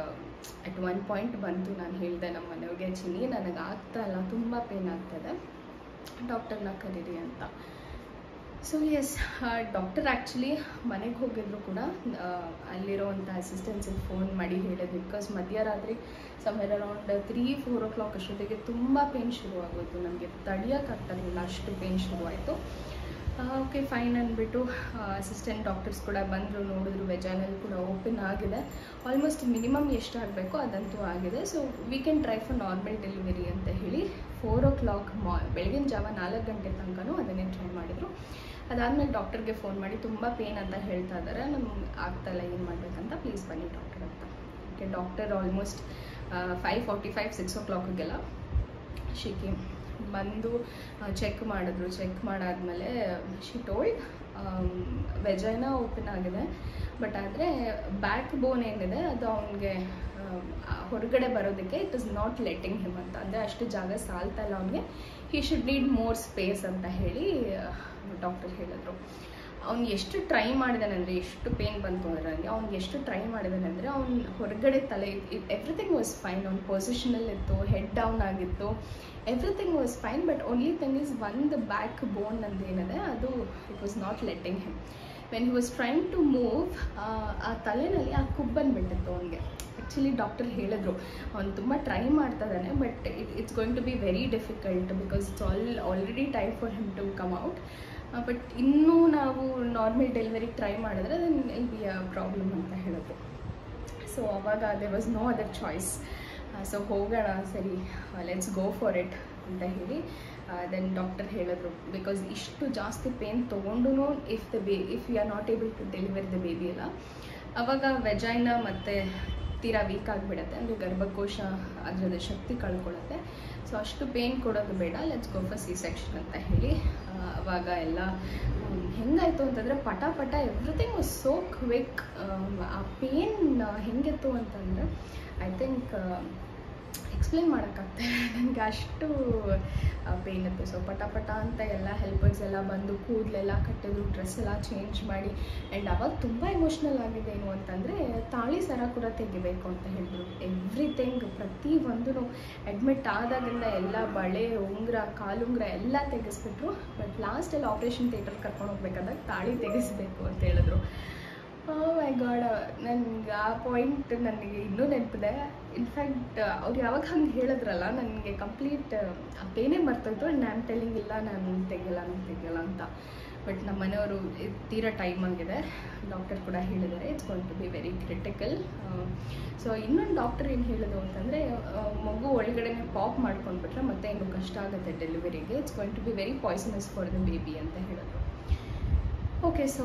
ಅಟ್ ಒನ್ ಪಾಯಿಂಟ್ ಬಂತು ನಾನು ಹೇಳಿದೆ ನಮ್ಮ ಮನೆಯವ್ರಿಗೆ ಚಿನ್ನಿ ನನಗೆ ಆಗ್ತಾ ಇಲ್ಲ, ತುಂಬ ಪೇನ್ ಆಗ್ತದೆ ಡಾಕ್ಟರ್ನ ಕರೀರಿ ಅಂತ. ಸೊ ಎಸ್ ಡಾಕ್ಟರ್ ಆ್ಯಕ್ಚುಲಿ ಮನೆಗೆ ಹೋಗಿದ್ರು ಕೂಡ ಅಲ್ಲಿರೋ ಅಲ್ಲಿರೋವಂಥ ಅಸಿಸ್ಟೆನ್ಸಿಗೆ ಫೋನ್ ಮಾಡಿ ಹೇಳಿದ್ರು. ಬಿಕಾಸ್ ಮಧ್ಯರಾತ್ರಿ somewhere around three four o'clock ಅಷ್ಟೊತ್ತಿಗೆ ತುಂಬ ಪೇನ್ ಶುರುವಾಗೋಯ್ತು ನಮಗೆ. ತಡಿಯೋಕ್ಕಾಗ್ತಿರಲಿಲ್ಲ ಅಷ್ಟು ಪೇನ್ ಶುರುವಾಯಿತು. ಓಕೆ ಫೈನ್ ಅಂದ್ಬಿಟ್ಟು ಅಸಿಸ್ಟೆಂಟ್ ಡಾಕ್ಟರ್ಸ್ ಕೂಡ ಬಂದರು, ನೋಡಿದ್ರು ವೆಜಾನಲ್ಲಿ ಕೂಡ ಓಪನ್ ಆಗಿದೆ. ಆಲ್ಮೋಸ್ಟ್ ಮಿನಿಮಮ್ ಎಷ್ಟು ಆಗಬೇಕು ಅದಂತೂ ಆಗಿದೆ. So we can try for normal delivery ಅಂತ ಹೇಳಿ ಫೋರ್ ಓ ಕ್ಲಾಕ್ ಮಾ, ಬೆಳಗಿನ ಜಾವ ನಾಲ್ಕು ಗಂಟೆ ತನಕನೂ ಅದನ್ನೇ ಟ್ರೈ ಮಾಡಿದರು. ಅದಾದಮೇಲೆ ಡಾಕ್ಟರ್ಗೆ ಫೋನ್ ಮಾಡಿ, ತುಂಬ ಪೇನ್ ಅಂತ ಹೇಳ್ತಾ ಇದ್ದಾರೆ ನಮ್ಗೆ ಆಗ್ತಾಯಿಲ್ಲ ಏನು ಮಾಡಬೇಕಂತ? ಪ್ಲೀಸ್ ಬನ್ನಿ ಡಾಕ್ಟರ್ ಅಂತ. Okay doctor almost five forty five six ಓ ಕ್ಲಾಕಿಗೆಲ್ಲ ಶಿಕಿ ಬಂದು ಚೆಕ್ ಮಾಡಿದ್ರು. ಚೆಕ್ ಮಾಡಾದಮೇಲೆ ಶಿ ಟೋಲ್ಡ್ ವೆಜೈನ ಓಪನ್ ಆಗಿದೆ. ಬಟ್ ಆದರೆ ಬ್ಯಾಕ್ ಬೋನ್ ಏನಿದೆ ಅದು ಅವನಿಗೆ ಹೊರಗಡೆ ಬರೋದಕ್ಕೆ it is not letting him ಅಂತ. ಅಂದರೆ ಅಷ್ಟು ಜಾಗ ಸಾಲ್ತಾ ಇಲ್ಲ ಅವನಿಗೆ. He should need more space ಅಂತ ಹೇಳಿ ಡಾಕ್ಟರ್ ಹೇಳಿದ್ರು. ಅವ್ನು ಎಷ್ಟು ಟ್ರೈ ಮಾಡಿದಾನಂದರೆ, ಎಷ್ಟು ಪೇನ್ ಬಂತು ಅಂದರೆ ನನಗೆ ಅವ್ನಿಗೆ ಎಷ್ಟು ಟ್ರೈ ಮಾಡಿದಾನಂದರೆ, ಅವ್ನು ಹೊರಗಡೆ ತಲೆ ಎವ್ರಿಥಿಂಗ್ ವಾಸ್ ಫೈನ್ ಅವ್ನ ಪೊಸಿಷನಲ್ಲಿತ್ತು ಹೆಡ್ ಡೌನ್ ಆಗಿತ್ತು. Everything was fine but only thing is ಒಂದು ಬ್ಯಾಕ್ ಬೋನ್ ನಂದು ಏನಿದೆ, ಅದು it was not letting him when he was trying to move ಆ ತಲೆನಲ್ಲಿ ಆ ಕುಬ್ಬನ್ ಬಿಟ್ಟಿತ್ತು ಅವನಿಗೆ. ಆ್ಯಕ್ಚುಲಿ ಡಾಕ್ಟರ್ ಹೇಳಿದ್ರು. ಅವ್ನು ತುಂಬ ಟ್ರೈ ಮಾಡ್ತಾ ಇದ್ದಾನೆ but it it's going to be very difficult because it's all already time for him to come out but ಇನ್ನೂ ನಾವು ನಾರ್ಮಲ್ ಡೆಲಿವರಿ ಟ್ರೈ ಮಾಡಿದ್ರೆ then it'll be a problem ಅಂತ ಹೇಳಿದ್ರು. ಸೊ ಅವಾಗ they was no other choice so ಹೋಗೋಣ, ಸರಿ let's go for it ಅಂತ ಹೇಳಿ ದೆನ್ ಡಾಕ್ಟರ್ ಹೇಳಿದ್ರು. ಬಿಕಾಸ್ ಇಷ್ಟು ಜಾಸ್ತಿ ಪೇನ್ ತೊಗೊಂಡು if the baby if you are not able to deliver the baby ಎಲ್ಲ ಅವಾಗ ವೆಜೈನ ಮತ್ತು ತೀರಾ ವೀಕ್ ಆಗಿಬಿಡತ್ತೆ, ಅಂದರೆ ಗರ್ಭಕೋಶ ಅದರದ ಶಕ್ತಿ ಕಳ್ಕೊಳ್ಳುತ್ತೆ ಸೊ ಅಷ್ಟು ಪೇನ್ ಕೊಡೋದು ಬೇಡ let's go for C section ಅಂತ ಹೇಳಿ. ಅವಾಗ ಎಲ್ಲ ಹೆಂಗಾಯ್ತು ಅಂತಂದರೆ ಪಟ ಪಟ ಎವ್ರಿಥಿಂಗ್ ವಾಸ್ ಸೋ ಕ್ವಿಕ್ ಆ ಪೇನ್ ಹೆಂಗಿತ್ತು ಅಂತಂದರೆ ಐ ಥಿಂಕ್ ಎಕ್ಸ್ಪ್ಲೇನ್ ಮಾಡೋಕ್ಕಾಗ್ತದೆ ನನಗೆ ಅಷ್ಟು ಪೇನ್ ಇತ್ತು. ಸೊ ಪಟ ಪಟ ಅಂತ ಎಲ್ಲ ಹೆಲ್ಪರ್ಸ್ ಎಲ್ಲ ಬಂದು ಕೂದಲೆಲ್ಲ ಕಟ್ಟಿದ್ರು ಡ್ರೆಸ್ ಎಲ್ಲ ಚೇಂಜ್ ಮಾಡಿ. ಆ್ಯಂಡ್ ಅವಾಗ ತುಂಬ ಎಮೋಷ್ನಲ್ ಆಗಿದೆ ಏನು ಅಂತಂದರೆ, ತಾಳಿ ಸರ ಕೂಡ ತೆಗಿಬೇಕು ಅಂತ ಹೇಳಿದ್ರು. ಎವ್ರಿಥಿಂಗ್ ಪ್ರತಿ ಒಂದು ಅಡ್ಮಿಟ್ ಆದಾಗಿಂದ ಎಲ್ಲ ಬಳೆ, ಉಂಗುರ, ಕಾಲುಂಗುರ ಎಲ್ಲ ತೆಗೆಸ್ಬಿಟ್ರು. ಬಟ್ ಲಾಸ್ಟಲ್ಲಿ ಆಪ್ರೇಷನ್ ಥಿಯೇಟರ್ ಕರ್ಕೊಂಡು ಹೋಗ್ಬೇಕಾದಾಗ ತಾಳಿ ತೆಗೆಸ್ಬೇಕು ಅಂತ ಹೇಳಿದ್ರು. ಮೈ ಗಾಡ್ ನನ್ಗೆ ಆ ಪಾಯಿಂಟ್ ನನಗೆ ಇನ್ನೂ ನೆನಪಿದೆ. ಇನ್ಫ್ಯಾಕ್ಟ್ ಅವ್ರು ಯಾವಾಗ ಹಂಗೆ ಹೇಳಿದ್ರಲ್ಲ, ನನಗೆ ಕಂಪ್ಲೀಟ್ ಆ ಪೇನೇ ಮರ್ತೋಯ್ತು. ಆ್ಯಂಡ್ ನಾನು ಟೆಲ್ಲಿಂಗ್ ಇಲ್ಲ, ನಾನು ತೆಗಿಯಲ್ಲ ನಾನು ತೆಗಿಯಲ್ಲ ಅಂತ. ಬಟ್ ನಮ್ಮ ಮನೆಯವರು ತೀರಾ ಟೈಮ್ ಆಗಿದೆ. ಡಾಕ್ಟರ್ ಕೂಡ ಹೇಳಿದ್ದಾರೆ. It's going to be very critical so ಇನ್ನೊಂದು ಡಾಕ್ಟರ್ ಏನು ಹೇಳೋದು ಅಂತಂದರೆ ಮಗು ಒಳಗಡೆನೆ ಪಾಪ್ ಮಾಡ್ಕೊಂಡ್ಬಿಟ್ರೆ ಮತ್ತೆ ಇನ್ನೂ ಕಷ್ಟ ಆಗುತ್ತೆ ಡೆಲಿವರಿಗೆ it's going to be very poisonous for the baby ಅಂತ ಹೇಳಿದ್ರು. ಓಕೆ ಸೊ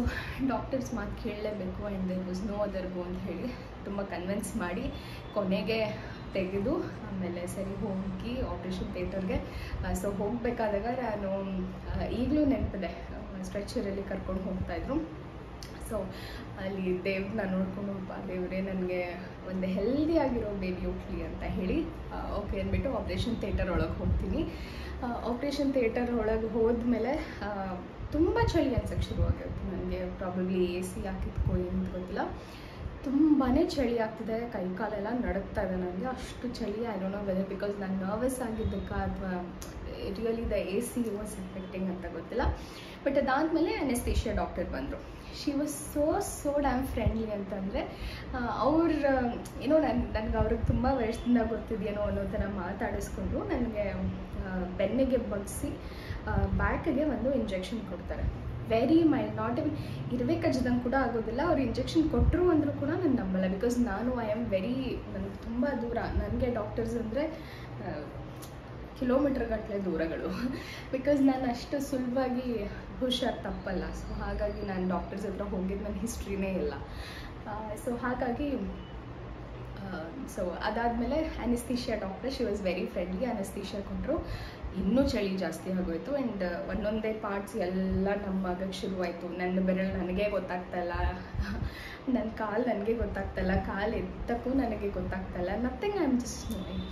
ಡಾಕ್ಟರ್ಸ್ ಮಾತು ಕೇಳಲೇಬೇಕು and there was no other go ಅಂತ ಹೇಳಿ ತುಂಬ ಕನ್ವಿನ್ಸ್ ಮಾಡಿ ಕೊನೆಗೆ ತೆಗೆದು ಆಮೇಲೆ ಸರಿ ಹೋಗಿ ಆಪ್ರೇಷನ್ ಥಿಯೇಟರ್ಗೆ ಸೊ ಹೋಗಬೇಕಾದಾಗ ನಾನು ಈಗಲೂ ನೆನಪಿದೆ ಸ್ಟ್ರೆಚರಲ್ಲಿ ಕರ್ಕೊಂಡು ಹೋಗ್ತಾಯಿದ್ರು ಸೊ ಅಲ್ಲಿ ದೇವ್ರನ್ನ ನೋಡ್ಕೊಂಡು ದೇವರೇ, ನನಗೆ ಒಂದು ಹೆಲ್ದಿ ಆಗಿರೋ ಬೇಬಿ ಹುಟ್ಲಿ ಅಂತ ಹೇಳಿ ಓಕೆ ಅಂದ್ಬಿಟ್ಟು ಆಪ್ರೇಷನ್ ಥಿಯೇಟರ್ ಒಳಗೆ ಹೋಗ್ತೀನಿ. ಆಪ್ರೇಷನ್ ಥಿಯೇಟರ್ ಒಳಗೆ ಹೋದ್ಮೇಲೆ ತುಂಬ ಚಳಿ ಅನ್ಸಕ್ಕೆ ಶುರುವಾಗಿರುತ್ತೆ ನನಗೆ. ಪ್ರಾಬಬ್ಲಿ ಎ ಸಿ ಹಾಕಿದ್ಕೋ ಏನು ಗೊತ್ತಿಲ್ಲ. ತುಂಬಾ ಚಳಿ ಆಗ್ತಿದೆ. ಕೈ ಕಾಲೆಲ್ಲ ನಡುಗ್ತಾ ಇದೆ ನನಗೆ. ಅಷ್ಟು ಚಳಿ I don't know whether because ನಾನು ನರ್ವಸ್ ಆಗಿದ್ದಕ್ಕ ಅಥವಾ really the A C was effecting ಅಂತ ಗೊತ್ತಿಲ್ಲ. ಬಟ್ ಅದಾದಮೇಲೆ ಅನೆಸ್ತೇಷಿಯಾ ಡಾಕ್ಟರ್ ಬಂದರು. She was so so damn friendly ಅಂತಂದರೆ ಅವ್ರ ಏನೋ ನನ್ನ ನನಗೆ ಅವ್ರಿಗೆ ತುಂಬ ವಯಸ್ಸಿಂದ ಗೊತ್ತಿದೆಯೇನೋ ಅನ್ನೋ ಥರ ಮಾತಾಡಿಸ್ಕೊಂಡು ನನಗೆ ಬೆನ್ನಿಗೆ ಬಗ್ಸಿ ಬ್ಯಾಕಿಗೆ ಒಂದು ಇಂಜೆಕ್ಷನ್ ಕೊಡ್ತಾರೆ. ವೆರಿ ಮೈಲ್ಡ್ ನಾಟ್ ಇವನ್ ಇರುವೆ ಕಜ್ಜದಂಗೆ ಕೂಡ ಆಗೋದಿಲ್ಲ. ಅವ್ರು ಇಂಜೆಕ್ಷನ್ ಕೊಟ್ಟರು ಅಂದರೂ ಕೂಡ ನಾನು ನಂಬಲ್ಲ. ಬಿಕಾಸ್ ನಾನು ಐ ಆಮ್ ವೆರಿ ನನಗೆ ತುಂಬ ದೂರ. ನನಗೆ ಡಾಕ್ಟರ್ಸ್ ಅಂದರೆ ಕಿಲೋಮೀಟರ್ ಗಟ್ಟಲೆ ದೂರಗಳು. ಬಿಕಾಸ್ ನಾನು ಅಷ್ಟು ಸುಲಭವಾಗಿ ಹುಷಾರು ತಪ್ಪಲ್ಲ. ಸೊ ಹಾಗಾಗಿ ನಾನು ಡಾಕ್ಟರ್ಸ್ ಹತ್ರ ಹೋಗಿದ್ದು ನನ್ನ ಹಿಸ್ಟ್ರಿನೇ ಇಲ್ಲ. ಸೊ ಹಾಗಾಗಿ ಸೊ ಅದಾದಮೇಲೆ anaesthesia doctor she was very friendly anaesthesia ಕೊಟ್ಟರು ಇನ್ನೂ ಚಳಿ ಜಾಸ್ತಿ ಆಗೋಯ್ತು. ಆ್ಯಂಡ್ ಒಂದೊಂದೇ ಪಾರ್ಟ್ಸ್ ಎಲ್ಲ ನಮ್ಮಾಗಕ್ಕೆ ಶುರುವಾಯಿತು. ನನ್ನ ಬೆರಳು ನನಗೆ ಗೊತ್ತಾಗ್ತಲ್ಲ ನನ್ನ ಕಾಲು ನನಗೆ ಗೊತ್ತಾಗ್ತಲ್ಲ ಕಾಲು ಎತ್ತಕ್ಕೂ ನನಗೆ ಗೊತ್ತಾಗ್ತಲ್ಲ nothing I am just knowing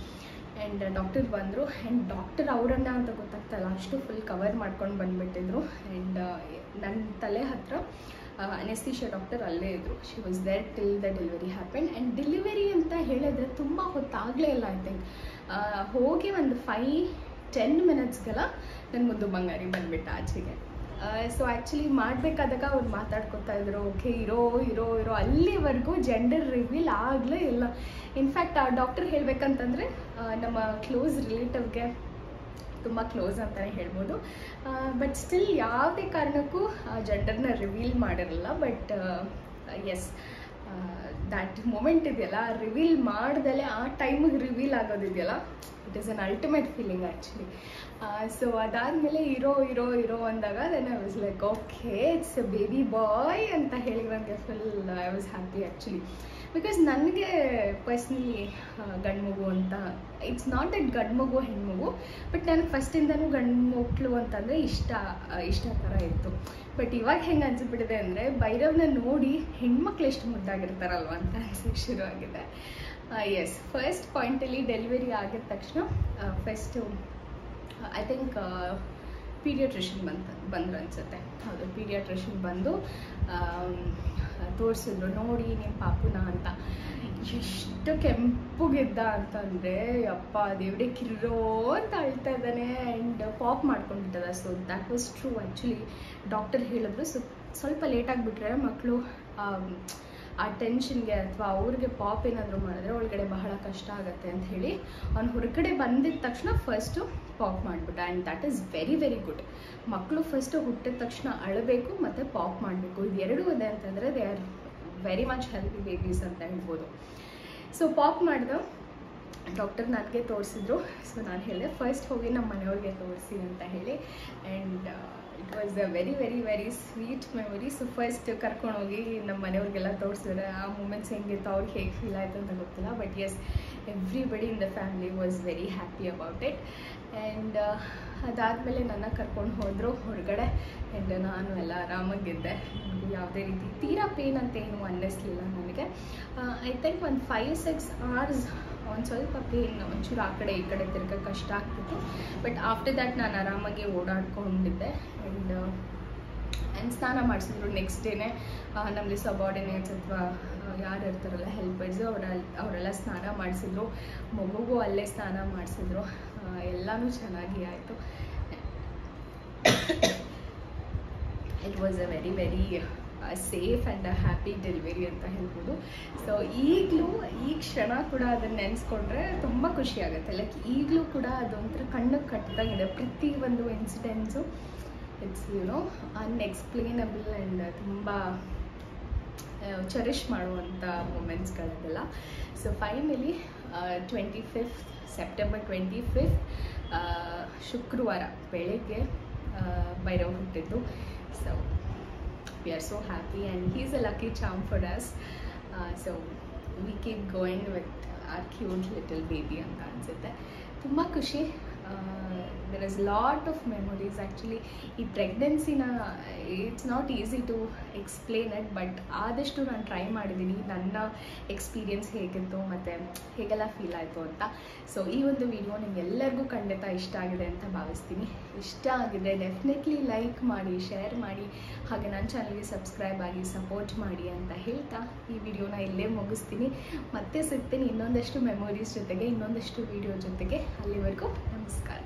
and doctor ಬಂದರು. ಆ್ಯಂಡ್ ಡಾಕ್ಟರ್ ಅವರನ್ನ ಅಂತ ಗೊತ್ತಾಗ್ತಾ ಇಲ್ಲ. ಅಷ್ಟು ಫುಲ್ ಕವರ್ ಮಾಡ್ಕೊಂಡು ಬಂದುಬಿಟ್ಟಿದ್ರು. ಆ್ಯಂಡ್ ನನ್ನ ತಲೆ ಹತ್ರ ಅನೆಸ್ತೀಷಿಯಾ ಡಾಕ್ಟರ್ ಅಲ್ಲೇ ಇದ್ದರು she was there till the delivery happen and delivery ಅಂತ ಹೇಳಿದ್ರೆ ತುಂಬ ಹೊತ್ತಾಗಲೇ ಇಲ್ಲ ಐ ಥಿಂಕ್ ಹೋಗಿ ಒಂದು ಫೈ ಟೆನ್ ಮಿನಿಟ್ಸ್ಗೆಲ್ಲ ನನ್ನ ಮುದ್ದು ಬಂಗಾರಿ ಬಂದ್ಬಿಟ್ಟ ಆಚೆಗೆ. ಸೊ ಆ್ಯಕ್ಚುಲಿ ಮಾಡಬೇಕಾದಾಗ ಅವ್ರು ಮಾತಾಡ್ಕೊತಾ ಇದ್ರು, ಓಕೆ, ಇರೋ ಇರೋ ಇರೋ, ಅಲ್ಲಿವರೆಗೂ ಜೆಂಡರ್ ರಿವೀಲ್ ಆಗಲೇ ಇಲ್ಲ. ಇನ್ಫ್ಯಾಕ್ಟ್ ಆ ಡಾಕ್ಟರ್ ಹೇಳಬೇಕಂತಂದರೆ ನಮ್ಮ ಕ್ಲೋಸ್ ರಿಲೇಟಿವ್ಗೆ ತುಂಬ ಕ್ಲೋಸ್ ಅಂತಲೇ ಹೇಳ್ಬೋದು. ಬಟ್ ಸ್ಟಿಲ್ ಯಾವುದೇ ಕಾರಣಕ್ಕೂ ಜೆಂಡರ್ನ ರಿವೀಲ್ ಮಾಡಿರಲ್ಲ ಬಟ್ ಎಸ್ ದ್ಯಾಟ್ ಮೊಮೆಂಟ್ ಇದೆಯಲ್ಲ ರಿವೀಲ್ ಮಾಡ್ದಲೆ ಆ ಟೈಮಿಗೆ reveal ಆಗೋದಿದೆಯಲ್ಲ it is an ultimate feeling actually so ಅದಾದಮೇಲೆ ಇರೋ ಇರೋ ಇರೋ ಅಂದಾಗ then I was like okay it's a baby boy ಅಂತ ಹೇಳಿ ನನಗೆ full I was happy actually because ನನಗೆ ಪರ್ಸ್ನಲಿ ಗಂಡು ಮಗು ಅಂತ ಇಟ್ಸ್ ನಾಟ್ ದಟ್ ಗಂಡು ಮಗು ಹೆಣ್ಮಗು ಬಟ್ ನನಗೆ ಫಸ್ಟಿಂದನೂ ಗಂಡು ಮಕ್ಕಳು ಅಂತಂದರೆ ಇಷ್ಟ ಇಷ್ಟ ಥರ ಇತ್ತು. ಬಟ್ ಇವಾಗ ಹೆಂಗೆ ಅನಿಸ್ಬಿಟ್ಟಿದೆ ಅಂದರೆ, ಭೈರವ್ನ ನೋಡಿ ಹೆಣ್ಮಕ್ಳು ಎಷ್ಟು ಮುದ್ದಾಗಿರ್ತಾರಲ್ವ ಅಂತ ಅನ್ಸಕ್ಕೆ ಶುರು ಆಗಿದೆ ಎಸ್ ಫಸ್ಟ್ ಪಾಯಿಂಟಲ್ಲಿ ಡೆಲಿವರಿ ಆಗಿದ ತಕ್ಷಣ ಫಸ್ಟು ಐ ಥಿಂಕ್ ಪೀಡಿಯಾಟ್ರಿಷನ್ ಬಂತ, ಬಂದ್ರು ಅನ್ಸುತ್ತೆ. ಹೌದು ಪೀಡಿಯಾಟ್ರಿಷನ್ ಬಂದು ತೋರಿಸಿದ್ರು, ನೋಡಿ ನಿಮ್ಮ ಪಾಪುನ ಅಂತ. ಎಷ್ಟು ಕೆಂಪುಗಿದ್ದ ಅಂತಂದರೆ ಅಪ್ಪ ದೇವರೇ ಕಿರೋ ಅಂತ ಅಳ್ತಾ ಇದ್ದಾನೆ and pop ಮಾಡ್ಕೊಂಡಿದ್ದಲ್ಲ so that was true actually doctor ಹೇಳಿದ್ರು ಸೊ ಸ್ವಲ್ಪ ಲೇಟಾಗಿಬಿಟ್ರೆ ಮಕ್ಕಳು ಆ ಟೆನ್ಷನ್ಗೆ ಅಥವಾ ಅವ್ರಿಗೆ ಪಾಪ್ ಏನಾದರೂ ಮಾಡಿದ್ರೆ ಒಳಗಡೆ ಬಹಳ ಕಷ್ಟ ಆಗುತ್ತೆ ಅಂತ ಹೇಳಿ ಅವ್ನು ಹೊರಗಡೆ ಬಂದಿದ್ದ ತಕ್ಷಣ ಫಸ್ಟು ಪಾಪ್ ಮಾಡಿಬಿಟ್ಟ and that is very very good ಮಕ್ಕಳು ಫಸ್ಟು ಹುಟ್ಟಿದ ತಕ್ಷಣ ಅಳಬೇಕು ಮತ್ತು ಪಾಪ್ ಮಾಡಬೇಕು. ಇದು ಎರಡೂ ಇದೆ ಅಂತಂದರೆ they are very much healthy babies ಅಂತ ಹೇಳ್ಬೋದು. ಸೊ ಪಾಪ್ ಮಾಡಿದ ಡಾಕ್ಟರ್ ನನಗೆ ತೋರಿಸಿದ್ರು. ಸೊ ನಾನು ಹೇಳಿದೆ ಫಸ್ಟ್ ಹೋಗಿ ನಮ್ಮ ಮನೆಯವ್ರಿಗೆ ತೋರಿಸಿ ಅಂತ ಹೇಳಿ. And it was a very very very sweet memory so first ಕರ್ಕೊಂಡೋಗಿ ನಮ್ಮ ಮನೆಯವ್ರಿಗೆಲ್ಲ ತೋರಿಸಿದ್ರೆ ಆ ಮೂಮೆಂಟ್ಸ್ ಹೆಂಗಿತ್ತು ಅವ್ರಿಗೆ ಹೇಗೆ ಫೀಲ್ ಆಯಿತು ಅಂತ ಗೊತ್ತಿಲ್ಲ. But as everybody in the family was very happy about it and ಅದಾದಮೇಲೆ ನನ್ನ ಕರ್ಕೊಂಡು ಹೋದರು ಹೊರಗಡೆ. ಆ್ಯಂಡ್ ನಾನು ಎಲ್ಲ ಆರಾಮಾಗಿದ್ದೆ. ಯಾವುದೇ ರೀತಿ ತೀರಾ ಪೇನ್ ಅಂತ ಏನು ಅನ್ನಿಸ್ಲಿಲ್ಲ ನನಗೆ ಐ ಥಿಂಕ್ ಒಂದು ಫೈವ್ ಸಿಕ್ಸ್ ಅವರ್ಸ್ ಒಂದು ಸ್ವಲ್ಪ ಪೇನ್ ಒಂಚೂರು ಆ ಕಡೆ ಈ ಕಡೆ ತಿರ್ಗಕ್ಕೆ ಕಷ್ಟ ಆಗ್ತಿತ್ತು. ಬಟ್ ಆಫ್ಟರ್ ದ್ಯಾಟ್ ನಾನು ಆರಾಮಾಗಿ ಓಡಾಡ್ಕೊಂಡಿದ್ದೆ ಆ್ಯಂಡ್ ಆ್ಯಂಡ್ ಸ್ನಾನ ಮಾಡಿಸಿದ್ರು ನೆಕ್ಸ್ಟ್ ಡೇನೇ ನಮ್ಮಲ್ಲಿ ಸಬಾರ್ಡಿನೇಟ್ಸ್ ಅಥವಾ ಯಾರು ಇರ್ತಾರಲ್ಲ ಹೆಲ್ಪರ್ಸು ಅವರಲ್ಲಿ ಅವರೆಲ್ಲ ಸ್ನಾನ ಮಾಡಿಸಿದ್ರು. ಮಗುಗೂ ಅಲ್ಲೇ ಸ್ನಾನ ಮಾಡಿಸಿದ್ರು. ಎಲ್ಲನೂ ಚೆನ್ನಾಗಿ ಆಯಿತು. It was a very very safe and happy delivery ಅಂತ ಹೇಳ್ಬೋದು. ಸೊ ಈಗಲೂ ಈ ಕ್ಷಣ ಕೂಡ ಅದನ್ನು ನೆನೆಸ್ಕೊಂಡ್ರೆ ತುಂಬ ಖುಷಿ ಆಗುತ್ತೆ. ಲೈಕ್ ಈಗಲೂ ಕೂಡ ಅದೊಂಥರ ಕಣ್ಣಿಗೆ ಕಟ್ಟಿದಂಗಿದೆ ಪ್ರತಿ ಒಂದು incidents it's you know unexplainable and ತುಂಬ ಚರಿಷ್ ಮಾಡುವಂಥ ಮೂಮೆಂಟ್ಸ್ಗಳದೆಲ್ಲ so finally twenty fifth September twenty fifth ಶುಕ್ರವಾರ ಬೆಳಗ್ಗೆ ಭೈರವ್ ಹುಟ್ಟಿದ್ದು. So we are so happy and he's a lucky charm for us so we keep going with our cute little baby ಅಂತ ಅನಿಸುತ್ತೆ ತುಂಬ ಖುಷಿ there is lot of memories actually ಈ ಪ್ರೆಗ್ನೆನ್ಸಿನ it's not easy to explain it but ಆದಷ್ಟು ನಾನು try ಮಾಡಿದ್ದೀನಿ ನನ್ನ experience ಹೇಗಿತ್ತು ಮತ್ತು ಹೇಗೆಲ್ಲ ಫೀಲ್ ಆಯಿತು ಅಂತ. ಸೊ ಈ ಒಂದು ವಿಡಿಯೋ ನಿಮ್ಗೆಲ್ಲರಿಗೂ ಖಂಡಿತ ಇಷ್ಟ ಆಗಿದೆ ಅಂತ ಭಾವಿಸ್ತೀನಿ. ಇಷ್ಟ ಆಗಿದೆ ಡೆಫಿನೆಟ್ಲಿ ಲೈಕ್ ಮಾಡಿ ಶೇರ್ ಮಾಡಿ, ಹಾಗೆ ನನ್ನ ಚಾನಲ್ಗೆ ಸಬ್ಸ್ಕ್ರೈಬ್ ಆಗಿ ಸಪೋರ್ಟ್ ಮಾಡಿ ಅಂತ ಹೇಳ್ತಾ ಈ ವಿಡಿಯೋನ ಇಲ್ಲೇ ಮುಗಿಸ್ತೀನಿ. ಮತ್ತೆ ಸಿಗ್ತೀನಿ ಇನ್ನೊಂದಷ್ಟು ಮೆಮೊರೀಸ್ ಜೊತೆಗೆ, ಇನ್ನೊಂದಷ್ಟು ವಿಡಿಯೋ ಜೊತೆಗೆ. ಅಲ್ಲಿವರೆಗೂ ನಮಸ್ಕಾರ